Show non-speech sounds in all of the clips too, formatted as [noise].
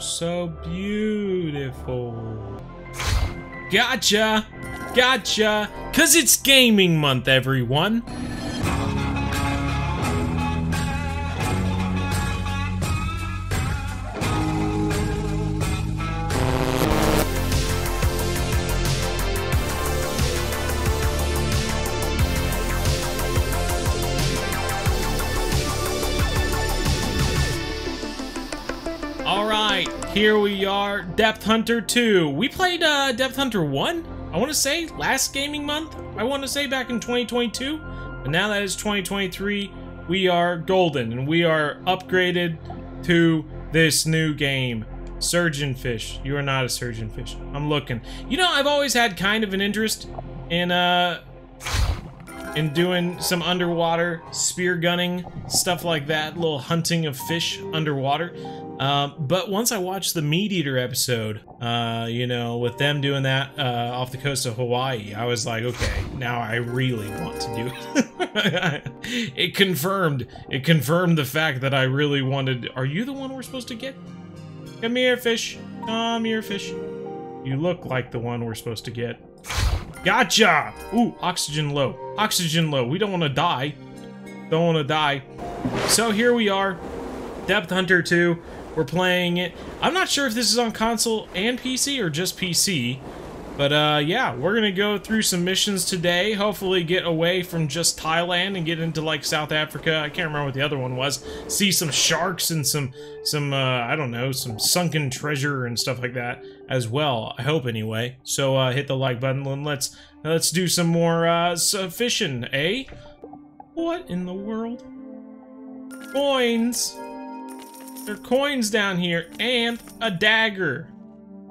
So beautiful. Gotcha! Gotcha! Cause it's gaming month, everyone! Depth Hunter 2. We played uh, Depth Hunter 1, I want to say, last gaming month. I want to say back in 2022. But now that it's 2023, we are golden, and we are upgraded to this new game. Surgeon Fish. You are not a Surgeon Fish. I'm looking. You know, I've always had kind of an interest in, uh, in doing some underwater spear gunning, stuff like that, little hunting of fish underwater. Um, but once I watched the Meat Eater episode, uh, you know, with them doing that uh, off the coast of Hawaii, I was like, okay, now I really want to do it. [laughs] it confirmed, it confirmed the fact that I really wanted. Are you the one we're supposed to get? Come here, fish. Come here, fish. You look like the one we're supposed to get. Gotcha! Ooh, oxygen low. Oxygen low. We don't want to die. Don't want to die. So here we are. Depth Hunter 2. We're playing it. I'm not sure if this is on console and PC or just PC. But uh, yeah, we're gonna go through some missions today. Hopefully get away from just Thailand and get into like South Africa. I can't remember what the other one was. See some sharks and some, some uh, I don't know, some sunken treasure and stuff like that as well. I hope anyway. So uh, hit the like button and let's let's do some more uh, fishing, eh? What in the world? Coins. There are coins down here and a dagger.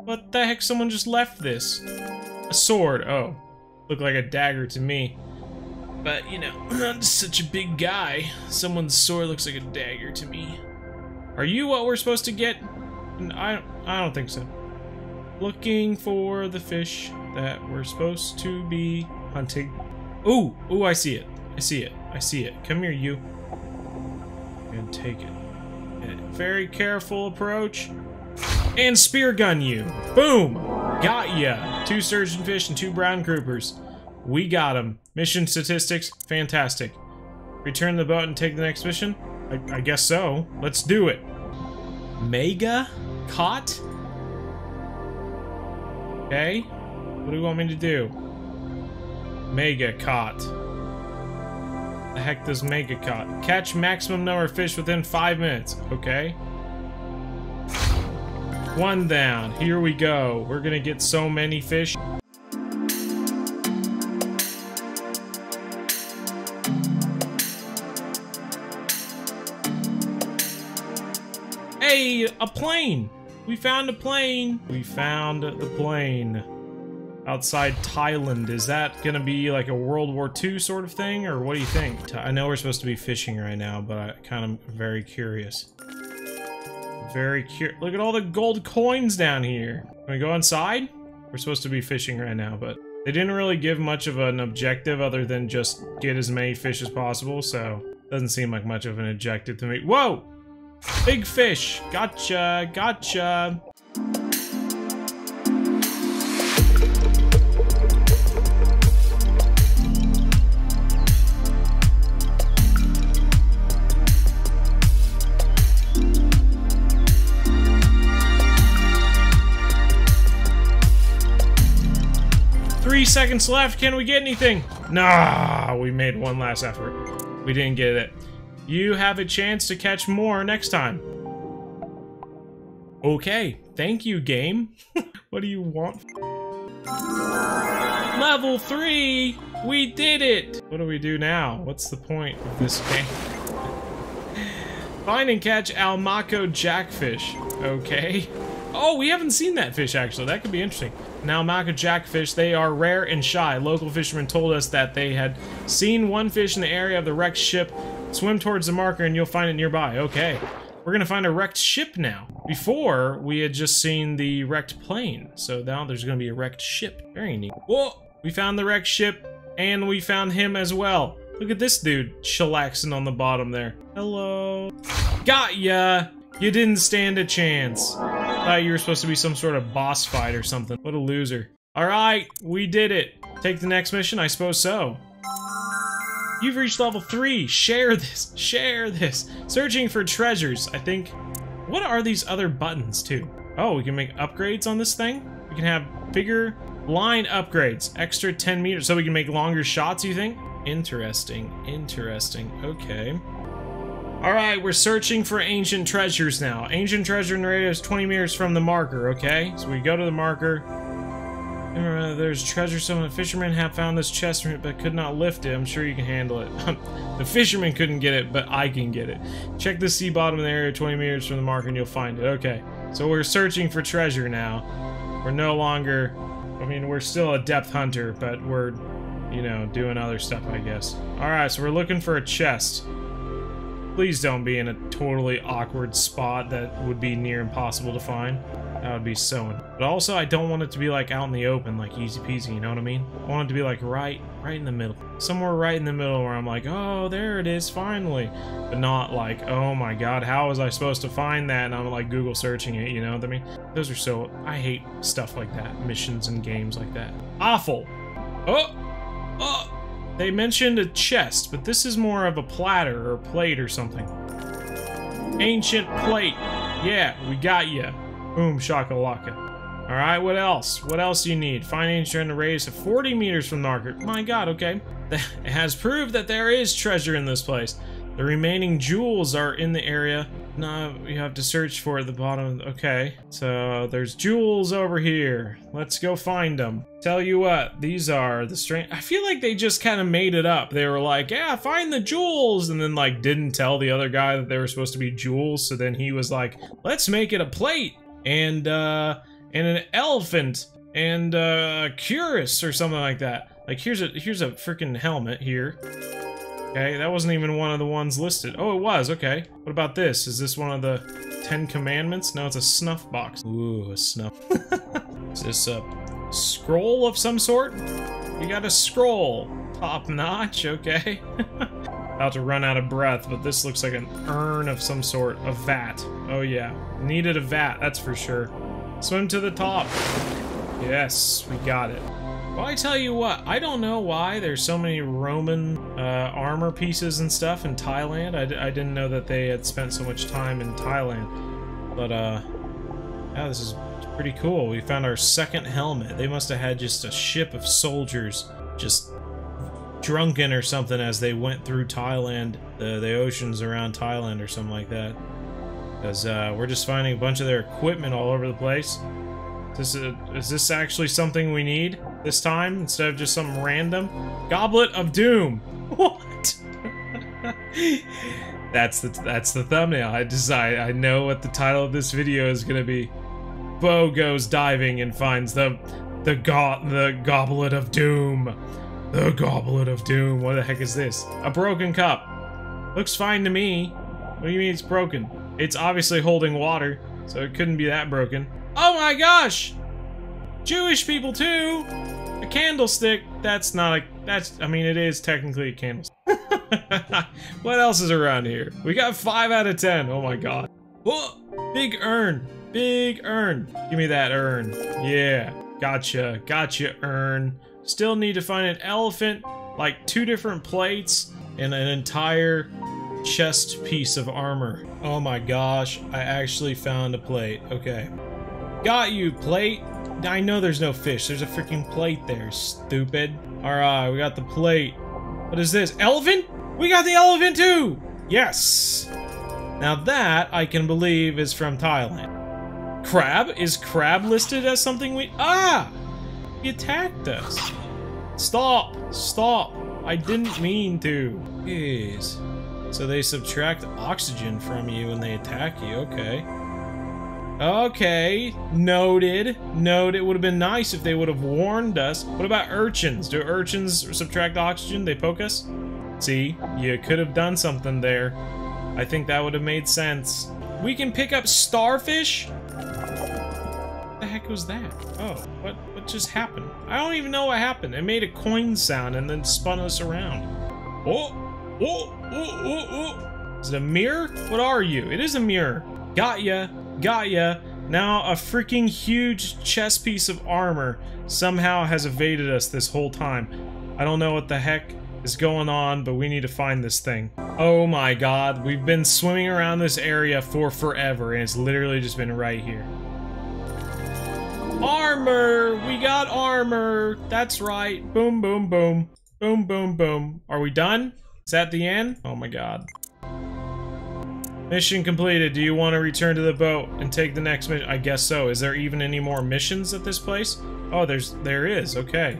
What the heck? Someone just left this. A sword. Oh. Looked like a dagger to me. But, you know, [clears throat] I'm such a big guy. Someone's sword looks like a dagger to me. Are you what we're supposed to get? I, I don't think so. Looking for the fish that we're supposed to be hunting. Ooh, ooh, I see it. I see it. I see it. Come here, you. And take it. Very careful approach. And spear gun you. Boom! Got ya. Two surgeon fish and two brown groupers. We got them. Mission statistics, fantastic. Return the boat and take the next mission? I, I guess so. Let's do it. Mega? Caught? Okay. What do you want me to do? Mega caught. The heck does mega caught? Catch maximum number of fish within five minutes. Okay. One down. Here we go. We're gonna get so many fish. Hey, a plane! We found a plane! We found the plane. Outside Thailand. Is that gonna be like a World War II sort of thing, or what do you think? I know we're supposed to be fishing right now, but I kind of very curious. Very curious. Look at all the gold coins down here. Can we go inside? We're supposed to be fishing right now, but they didn't really give much of an objective other than just get as many fish as possible, so doesn't seem like much of an objective to me. Whoa! Big fish! Gotcha! Gotcha! Three seconds left. Can we get anything? Nah, we made one last effort. We didn't get it. You have a chance to catch more next time. Okay, thank you, game. [laughs] what do you want? Level 3! We did it! What do we do now? What's the point of this game? [laughs] Find and catch Almaco jackfish. Okay. Oh, we haven't seen that fish, actually. That could be interesting. Now, Almaco jackfish, they are rare and shy. Local fishermen told us that they had seen one fish in the area of the wrecked ship. Swim towards the marker and you'll find it nearby. Okay. We're gonna find a wrecked ship now. Before, we had just seen the wrecked plane. So now there's gonna be a wrecked ship. Very neat. Whoa! We found the wrecked ship, and we found him as well. Look at this dude chillaxing on the bottom there. Hello. Got ya! You didn't stand a chance. I thought you were supposed to be some sort of boss fight or something. What a loser. Alright, we did it. Take the next mission? I suppose so. You've reached level 3. Share this. Share this. Searching for treasures. I think... What are these other buttons, too? Oh, we can make upgrades on this thing? We can have bigger line upgrades. Extra 10 meters. So we can make longer shots, you think? Interesting. Interesting. Okay. Alright, we're searching for ancient treasures now. Ancient treasure the radius 20 meters from the marker, okay? So we go to the marker. Uh, there's treasure some the fishermen have found this chest but could not lift it. I'm sure you can handle it. [laughs] the fishermen couldn't get it, but I can get it. Check the sea bottom of the area 20 meters from the marker and you'll find it. Okay, so we're searching for treasure now. We're no longer... I mean, we're still a depth hunter, but we're, you know, doing other stuff, I guess. Alright, so we're looking for a chest. Please don't be in a totally awkward spot that would be near impossible to find. That would be so... But also, I don't want it to be, like, out in the open, like, easy peasy, you know what I mean? I want it to be, like, right, right in the middle. Somewhere right in the middle where I'm like, oh, there it is, finally. But not like, oh my god, how was I supposed to find that? And I'm, like, Google searching it, you know what I mean? Those are so... I hate stuff like that. Missions and games like that. Awful! Oh! Oh! They mentioned a chest, but this is more of a platter or plate or something. Ancient plate. Yeah, we got you. Boom, shakalaka. Alright, what else? What else do you need? Find ancient in a radius of 40 meters from the marker. My god, okay. [laughs] It has proved that there is treasure in this place. The remaining jewels are in the area. Now you have to search for the bottom. Okay, so there's jewels over here. Let's go find them. Tell you what, these are the strange. I feel like they just kind of made it up. They were like, yeah, find the jewels, and then like didn't tell the other guy that they were supposed to be jewels. So then he was like, let's make it a plate and uh, and an elephant and uh, a cuirass or something like that. Like here's a here's a freaking helmet here. Okay, that wasn't even one of the ones listed. Oh, it was, okay. What about this? Is this one of the Ten Commandments? No, it's a snuff box. Ooh, a snuff. [laughs] Is this a scroll of some sort? We got a scroll. Top notch, okay. [laughs] About to run out of breath, but this looks like an urn of some sort. A vat. Oh yeah. Needed a vat, that's for sure. Swim to the top. Yes, we got it. Well, I tell you what, I don't know why there's so many Roman uh, armor pieces and stuff in Thailand. I d I didn't know that they had spent so much time in Thailand. But, uh, yeah, this is pretty cool. We found our second helmet. They must have had just a ship of soldiers just drunken or something as they went through Thailand, the, the oceans around Thailand or something like that. Because uh, we're just finding a bunch of their equipment all over the place. Is this, a, is this actually something we need this time instead of just some random? Goblet of Doom. [laughs] What? [laughs] that's the that's the thumbnail. I decide I know what the title of this video is gonna be. Bo goes diving and finds the the go the Goblet of Doom. The Goblet of Doom. What the heck is this? A broken cup. Looks fine to me. What do you mean it's broken? It's obviously holding water, so it couldn't be that broken. Oh my gosh! Jewish people too! A candlestick, that's not a, that's, I mean it is technically a candlestick. [laughs] what else is around here? We got 5 out of 10, oh my god. Whoa! Big urn, big urn. Give me that urn. Yeah, gotcha, gotcha urn. Still need to find an elephant, like two different plates, and an entire chest piece of armor. Oh my gosh, I actually found a plate. Okay. Got you, plate. I know there's no fish. There's a freaking plate there, stupid. Alright, we got the plate. What is this? Elephant? We got the elephant too! Yes! Now that, I can believe, is from Thailand. Crab? Is crab listed as something we- Ah! He attacked us. Stop! Stop! I didn't mean to. Jeez. So they subtract oxygen from you when they attack you, okay. Okay, noted. Noted. It would have been nice if they would have warned us. What about urchins? Do urchins subtract oxygen? They poke us? See, you could have done something there. I think that would have made sense. We can pick up starfish? What the heck was that? Oh, what, what just happened? I don't even know what happened. It made a coin sound and then spun us around. Oh, oh, oh, oh, oh. Is it a mirror? What are you? It is a mirror. Got ya. Got ya. Now a freaking huge chest piece of armor somehow has evaded us this whole time. I don't know what the heck is going on, but we need to find this thing. Oh my god, we've been swimming around this area for forever, and it's literally just been right here. Armor! We got armor! That's right. Boom, boom, boom. Boom, boom, boom. Are we done? Is that the end? Oh my god. Mission completed. Do you want to return to the boat and take the next mission? I guess so. Is there even any more missions at this place? Oh, there's there is. Okay.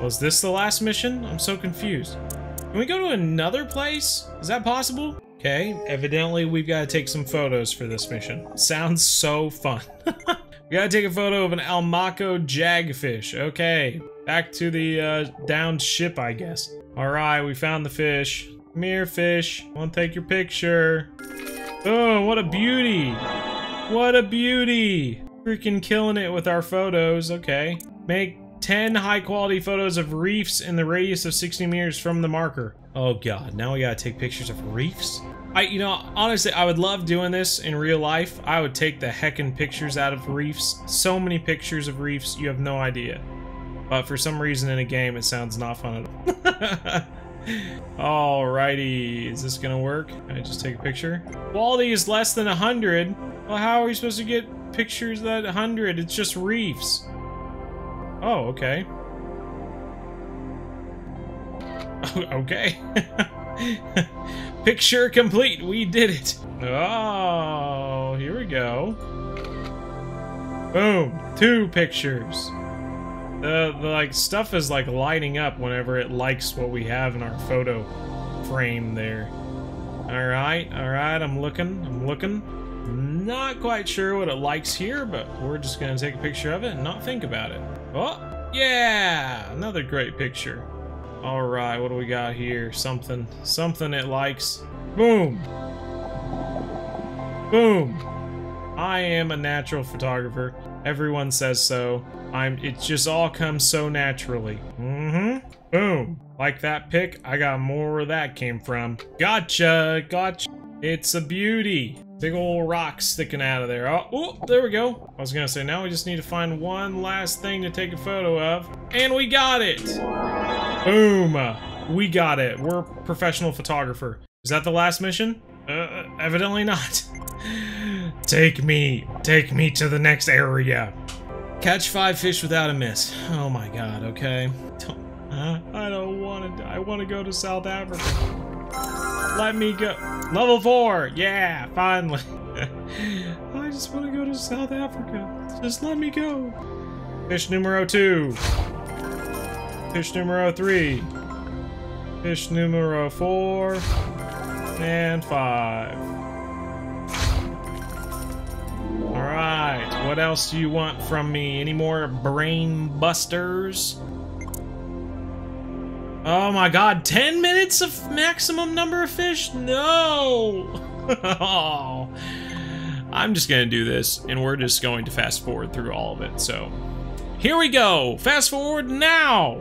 Was this the last mission? I'm so confused. Can we go to another place? Is that possible? Okay, evidently we've got to take some photos for this mission. Sounds so fun. [laughs] we gotta take a photo of an Almaco jackfish. Okay, back to the uh, downed ship, I guess. Alright, we found the fish. Come here, fish. I want to take your picture. Oh, what a beauty. What a beauty. Freaking killing it with our photos. Okay. Make 10 high quality photos of reefs in the radius of 60 meters from the marker. Oh god, now we gotta take pictures of reefs? I, you know, honestly, I would love doing this in real life. I would take the heckin' pictures out of reefs. So many pictures of reefs, you have no idea. But for some reason in a game, it sounds not fun at all. [laughs] Alrighty, is this gonna work? Can I just take a picture? Quality is less than 100. Well, how are we supposed to get pictures that 100? It's just reefs. Oh, okay. [laughs] okay. [laughs] Picture complete. We did it. Oh, here we go. Boom. Two pictures. Uh, the, the like stuff is like lighting up whenever it likes what we have in our photo frame there. Alright, alright, I'm looking, I'm looking. Not quite sure what it likes here, but we're just gonna take a picture of it and not think about it. Oh, yeah! Another great picture. Alright, what do we got here? Something, something it likes. Boom! Boom! I am a natural photographer. Everyone says so. I'm it just all comes so naturally. Mm-hmm. Boom. Like that pick, I got more where that came from. Gotcha, gotcha. It's a beauty. Big old rock sticking out of there. Oh, there we go. I was gonna say, now we just need to find one last thing to take a photo of. And we got it! Boom! We got it. We're professional photographer. Is that the last mission? Uh, evidently not. [laughs] take me. Take me to the next area. Catch five fish without a miss. Oh my god, okay. Uh, I don't want to. I want to go to South Africa. Let me go. Level four. Yeah, finally. [laughs] I just want to go to South Africa. Just let me go. Fish numero two. Fish numero three. Fish numero four. And five. Alright, what else do you want from me? Any more brain busters? Oh my god, 10 minutes of maximum number of fish? No! [laughs] oh. I'm just gonna do this, and we're just going to fast forward through all of it, so... Here we go! Fast forward now!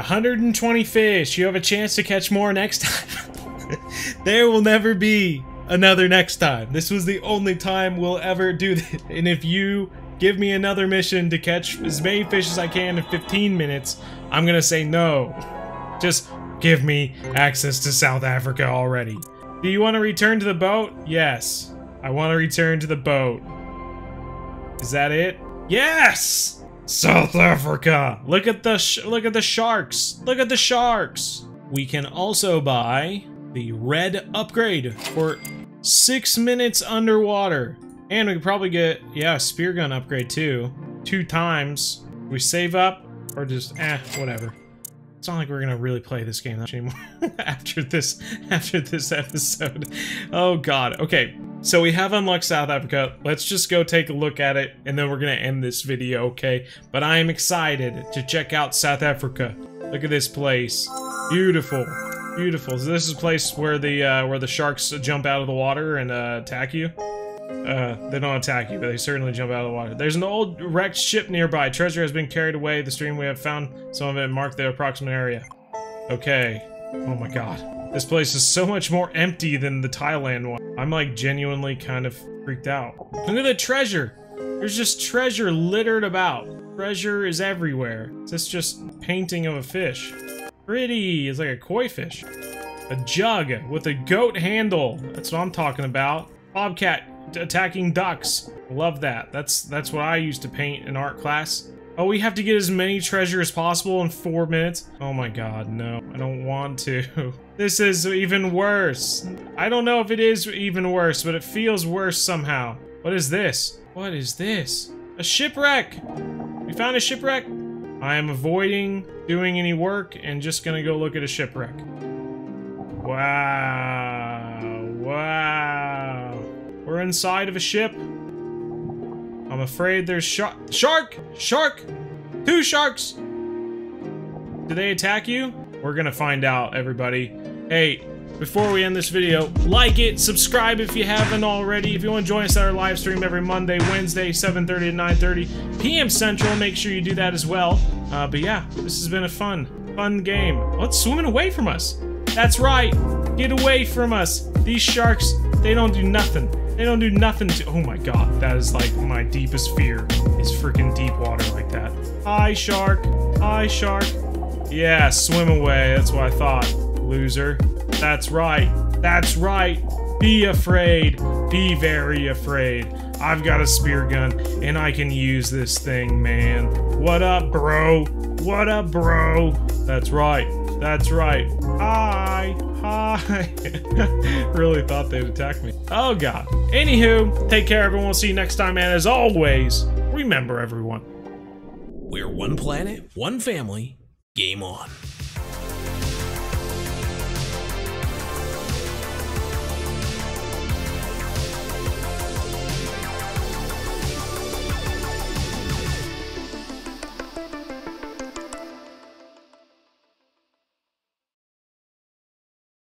120 fish. You have a chance to catch more next time. [laughs] there will never be another next time. This was the only time we'll ever do [laughs] this. And if you give me another mission to catch as many fish as I can in 15 minutes, I'm gonna say no. Just give me access to South Africa already. Do you want to return to the boat? Yes. I want to return to the boat. Is that it? Yes! South Africa! Look at the look at the sharks! Look at the sharks! We can also buy the red upgrade for six minutes underwater. And we probably get, yeah, spear gun upgrade too. Two times. We save up or just, eh, whatever. It's not like we're gonna really play this game anymore [laughs] after this after this episode. Oh god. Okay, so we have unlocked South Africa. Let's just go take a look at it, and then we're gonna end this video, okay? But I am excited to check out South Africa. Look at this place. Beautiful. Beautiful. So this is a place where the uh, where the sharks jump out of the water and uh, attack you. Uh, they don't attack you, but they certainly jump out of the water. There's an old wrecked ship nearby. Treasure has been carried away. The stream we have found some of it marked the approximate area. Okay. Oh my god. This place is so much more empty than the Thailand one. I'm like genuinely kind of freaked out. Look at the treasure. There's just treasure littered about. Treasure is everywhere. Is this just painting of a fish? Pretty. It's like a koi fish. A jug with a goat handle. That's what I'm talking about. Bobcat attacking ducks. Love that. That's that's what I used to paint in art class. Oh, we have to get as many treasure as possible in four minutes? Oh my god, no. I don't want to. [laughs] This is even worse. I don't know if it is even worse, but it feels worse somehow. What is this? What is this? A shipwreck! We found a shipwreck? I am avoiding doing any work and just gonna go look at a shipwreck. Wow. Wow. We're inside of a ship. I'm afraid there's shark. Shark! Shark! Two sharks! Did they attack you? We're gonna find out, everybody. Hey, before we end this video, like it, subscribe if you haven't already. If you want to join us at our live stream every Monday, Wednesday, 7.30 to 9.30 p.m. Central, make sure you do that as well. Uh, but yeah, this has been a fun, fun game. Oh, swimming away from us. That's right. Get away from us. These sharks, they don't do nothing. They don't do nothing to- Oh my god, that is like my deepest fear, is freaking deep water like that. Hi, shark. Hi, shark. Yeah, swim away. That's what I thought, loser. That's right. That's right. Be afraid. Be very afraid. I've got a spear gun, and I can use this thing, man. What up, bro? What up, bro? That's right. That's right. Hi. Hi. [laughs] really thought they'd attack me. Oh, God. Anywho, take care, everyone. We'll see you next time, and as always, remember, everyone. We're one planet, one family. Game on.